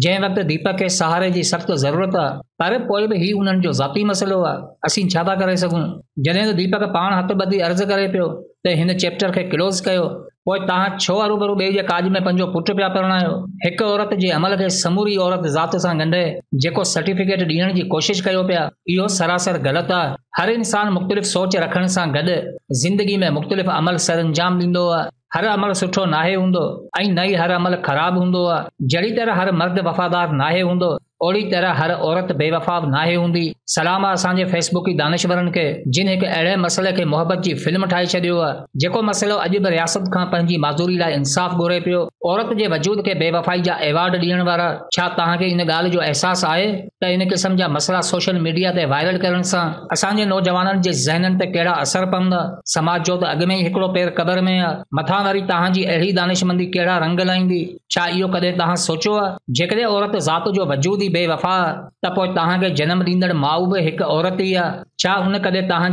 جن وقت دیپک کے سہارے کی سخت ضرورت ہے پر بھی ان ذاتی مسئلو آسیں سوں جدہ دیپک پان ہت بدی ارض کرے پی چیپٹر کے کلوز کر पोइ तव्हां छो हरू भरु ॿिए जे काज में पंहिंजो पुटु पिया प्रणायो हिकु औरत जे अमल खे समूरी औरत ज़ात सां ॻंढे जेको सर्टिफ़िकेट ॾियण जी कोशिशि कयो पिया इहो सरासर ग़लति आहे हर इंसान मुख़्तलिफ़ सोच रखण सां गॾु ज़िंदगी में मुख़्तलिफ़ अमल सर अंजाम ॾींदो आहे हर अमल सुठो नाहे हूंदो ऐं न ई हर अमल ख़राबु हूंदो आहे जहिड़ी तरह हर मर्द वफ़ादार नाहे हूंदो ओड़ी तरह हर औरत बेवफ़ा नाहे हूंदी सलाम आहे असांजे फेसबुक ई दानेश्वरनि खे जिन हिकु अहिड़े मसइले खे मोहबत जी फिल्म ठाहे छॾियो आहे जेको मसइलो अॼु बि रियासत खां पंहिंजी माज़ूरी लाइ इंसाफ़ घुरे पियो औरत जे वजूद खे बेवफ़ाई वफ़ाई जा अवार्ड ॾियण वारा छा तव्हांखे हिन ॻाल्हि जो अहसासु आहे त इन क़िस्म जा मसइला सोशल मीडिया ते वायरल करण सां असांजे नौजवाननि जे ज़हननि ते कहिड़ा असर पवंदा समाज जो त अॻु में ई हिकिड़ो पेर क़बर में आहे मथां वरी तव्हांजी अहिड़ी दानिशमंदी कहिड़ा रंग लाहींदी چ یہ کدیںوچا جی عورت ذات جو وجود ہی بے وفا تو تاغیر جنم ڈیندڑ ماؤ بھی ایک عورت ہی آج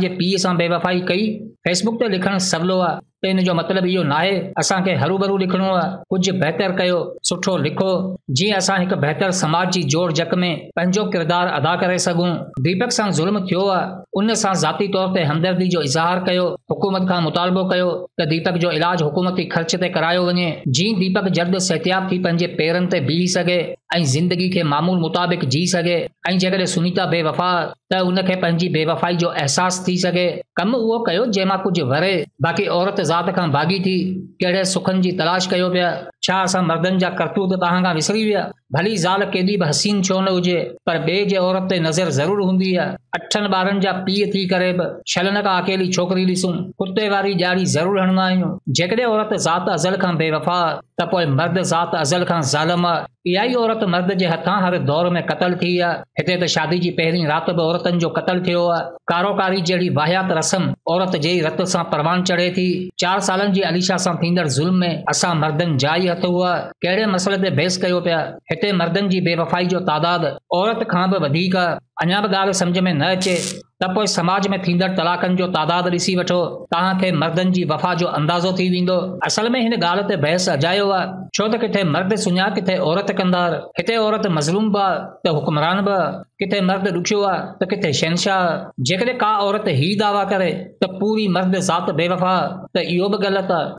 کے پی سر بے وفائی کی فیسبک سے لکھن سولو ہے त इन जो मतिलबु इहो नाहे असांखे हरू भरु लिखणो आहे कुझु बहितर कयो सुठो लिखो जीअं असां हिकु बहितर समाज जी जोड़ जक में पंहिंजो किरदारु अदा करे सघूं दीपक सां ज़ुल्म थियो आहे उन सां ज़ाती तौर ते हमदर्दी जो इज़हार कयो हुकूमत खां मुतालबो कयो त दीपक जो इलाज हुकूमती ख़र्च ते करायो वञे जीअं दीपक जल्द सेहतियाब थी पंहिंजे पेरनि ते बीह सघे زندگی کے معمول مطابق جی سے جی سنیتا بے وفا تین پہنچی بے وفائی کا احساس تھی سے کم وہ جیما کچھ ورے باقی عورت ذات کا باغی تھی کہڑے سکھن کی جی تلاش کر پا ا مردن جا کر وسری گیا भली ज़ाल केॾी बि हसीन छो न हुजे औरत ते नज़र ज़रूरु हूंदी आहे पीउ थी करे बे वफ़ा त पोइ मर्द ज़ात अज़ल इहा ई औरत मर्द जे दौर में कतल थी आहे हिते त शादी जी पहिरीं राति औरतनि जो कतल थियो आहे कारोकारी जहिड़ी वाहियात रसम औरत जे रत सां परवान चढ़े थी चारि सालनि जी अलीशा सां थींदड़ ज़ुल्म में असां मर्दनि जा हथ हुआ कहिड़े मसइले ते बहस कयो पिया किथे मर्दनि जी बे जो तइदादु औरत खां बि वधीक अञा बि ॻाल्हि सम्झ में न अचे त पोइ समाज में थींदड़ तलाकनि जो तादादु ॾिसी वठो तव्हांखे मर्दनि जी वफ़ा जो अंदाज़ो थी वेंदो असल में हिन ॻाल्हि ते बहस अजायो आहे छो त किथे मर्द सुञात किथे औरत कंदा किथे औरत मज़लूम बि आहे त हुकमरान बि किथे मर्द ॾुखियो आहे त किथे शंशाह जेकॾहिं का औरत ही दावा करे त पूरी मर्द ज़ात बे त इहो बि ग़लति आहे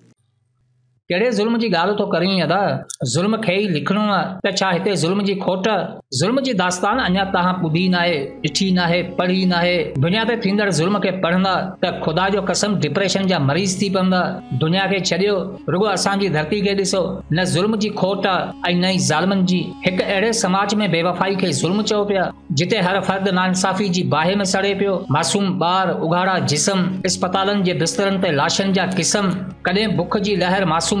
कहिड़े ज़ुल्म जी ॻाल्हि थो करी अदा ज़ुल्म खे ई लिखणो आहे त छा हिते ज़ुल्म जी खोट ज़ुल्म जी दास्तान अञा तव्हां ॿुधी न आहे ॾिठी न पढ़ी न दुनिया ते थींदड़ ज़ुल्म खे पढ़ंदा त ख़ुदा जो कसम डिप्रेशन जा मरीज़ थी पवंदा दुनिया खे छॾियो रुगो असांजी धरती खे ॾिसो न ज़ुल्म जी खोट आहे ऐं न ई ज़ालमनि जी हिकु अहिड़े समाज में बेवफ़ाई खे ज़ुल्म चओ पिया जिते हर फर्द नाइंसाफ़ी जी बाहि में सड़े पियो मासूम ॿार उघाड़ा जिस्म इस्पतालनि जे बिस्तरनि ते लाशनि जा किस्म कॾहिं बुख जी लहर मासूम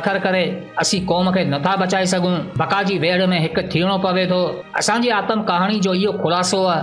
फ़ु करे असीं क़ौम खे नथा बचाए सघूं बका जी वेड़ में हिकु थियणो पवे थो असांजी आतम कहाणी जो इहो ख़ुलासो आहे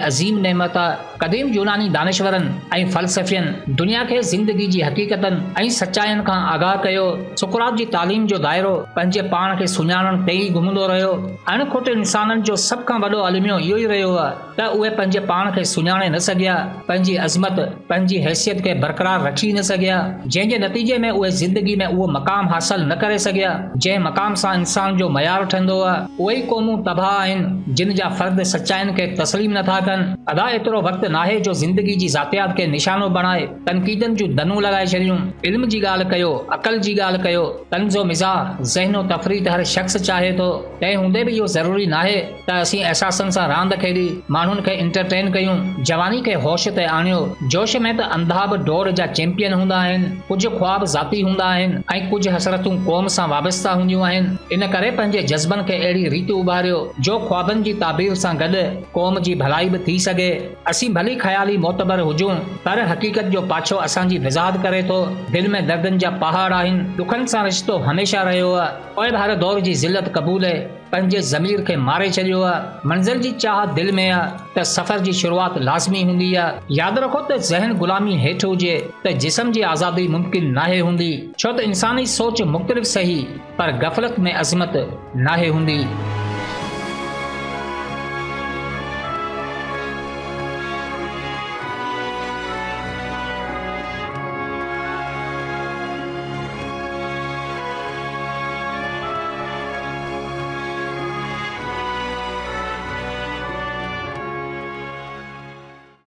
عظیم نعمت قدیم یونانی دانشورن فلسفی دنیا کے زندگی کی حقیقت سچائن کا آگاہ کر سکرات کی تعلیم جو دائرہ پانے پان کے سی گھوم رہے انکھ انسان ومو یہ رہے ہوئے پنجے پان کے سے نہی عظمت پنی حیثیت کے برقرار رکھ نہ سیا جن کے نتیجے میں وہ زندگی میں وہ مقام حاصل نہ کرے سیا جانا انسان جو میار ٹھنڈی ہوا وہ قوموں تباہ اِن جن کا فرد سچائن کے تسلیم نا کن اگا ایترو وقت न आहे जो ज़िंदगी बणाए तनक़ीदनि जी ॻाल्हि कयो ऐं खेॾी आणियो जोश में डोर जा चैंपियन हूंदा आहिनि कुझु ख़्वाब ज़ाती हूंदा आहिनि ऐं कुझु हसरतूं क़ौम सां वाबस्ता हूंदियूं आहिनि इन करे पंहिंजे जज़बनि खे अहिड़ी रीति उभारियो जो ख़्वाबनि जी ताबीर सां गॾु क़ौम जी भलाई बि थी सघे بھلی خیالی موتبر ہوجوں پر حقیقت جو پاچھو اصان کی مزاط کرے تو دل میں دردن جا پہاڑ دکھانے رشتہ ہمیشہ رہے ہیں اور ہر دور کی قبول ہے پنجے زمیر کے مارے چڑھو منزل کی چاہ دل میں آ سفر کی شروعات لازمی ہوں یاد رکھو تو ذہن غلامیٹ ہوجائے جسم کی آزادی ممکن نہ انسان کی سوچ مختلف صحیح پر غفلت میں عظمت نہ ہوں